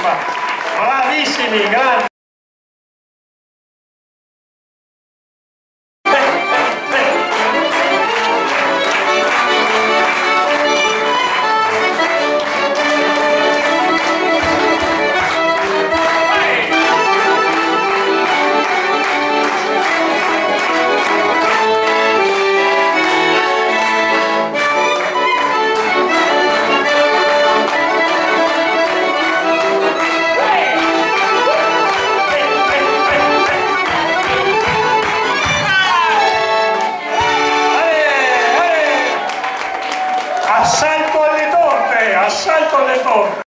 qua. Bravissimi, grazie.